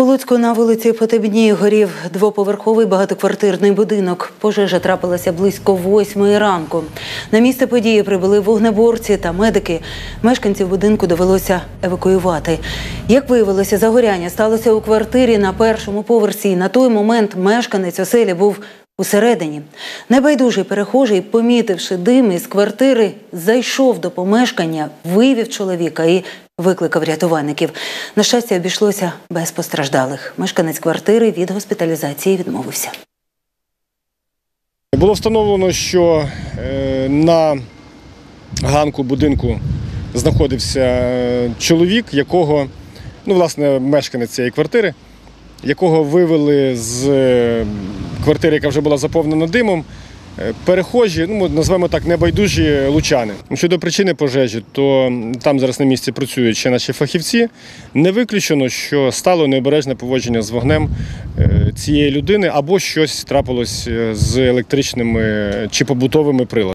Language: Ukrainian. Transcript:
У Луцьку на вулиці Потебні горів двоповерховий багатоквартирний будинок. Пожежа трапилася близько восьмої ранку. На місце події прибули вогнеборці та медики. Мешканців будинку довелося евакуювати. Як виявилося, загоряння сталося у квартирі на першому поверсі. На той момент мешканець оселі був усередині. Небайдужий перехожий, помітивши дим із квартири, зайшов до помешкання, вивів чоловіка і викликав рятувальників. На щастя, обійшлося без постраждалих. Мешканець квартири від госпіталізації відмовився. Було встановлено, що е, на ганку будинку знаходився е, чоловік, якого, ну, власне, мешканець цієї квартири, якого вивели з е, квартири, яка вже була заповнена димом. е, Перехожі, ну назвемо так, небайдужі лучани. Щодо причини пожежі, то там зараз на місці працюють ще наші фахівці. Не виключено, що стало необережне поводження з вогнем е, цієї людини або щось трапилось е, з електричними чи побутовими приладами.